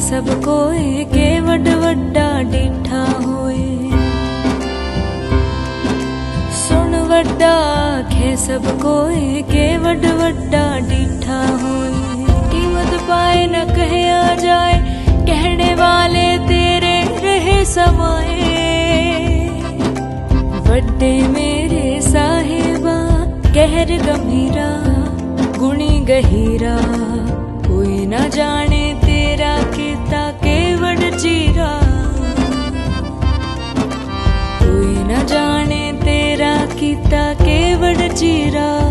सब कोई के वड वड्डा डिठा होए। सुन वड्डा खे सब कोई के वड वड्डा डिठा होए। कीमत पाए न कहे आ जाए, कहने वाले तेरे रहे समाए। वड्डे मेरे साहिबा, कहर गंभीरा, गुणी गहीरा, कोई न जाने chira